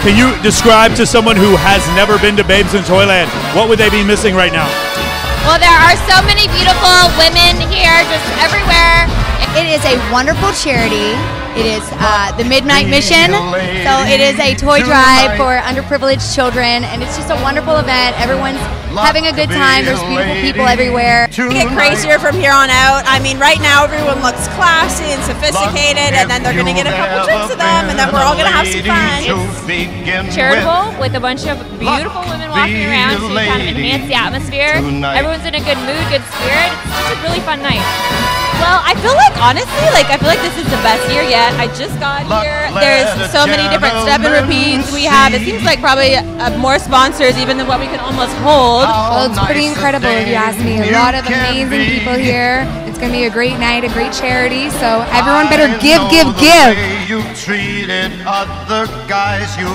Can you describe to someone who has never been to Babes in Toyland what would they be missing right now? Well, there are so many beautiful women here, just everywhere. It is a wonderful charity. It is uh, the Midnight Mission. So it is a toy drive for underprivileged children, and it's just a wonderful event. Everyone's having a good time. There's beautiful people everywhere. get crazier from here on out. I mean, right now everyone looks classy and sophisticated, and then they're going to get a couple drinks of them, and then we're all going to have some fun. It's Charitable with a bunch of beautiful women walking around to kind of enhance the atmosphere. Everyone's in a good mood, good spirit. It's just a really fun night. Well, I feel like honestly, like I feel like this is the best year yet. I just got here. There's so many different step and repeats we have. It seems like probably uh, more sponsors even than what we can almost hold. Well, it's pretty incredible if you ask me. A lot of amazing people here. It's going to be a great night, a great charity. So everyone better give, give, give. You treated other guys, you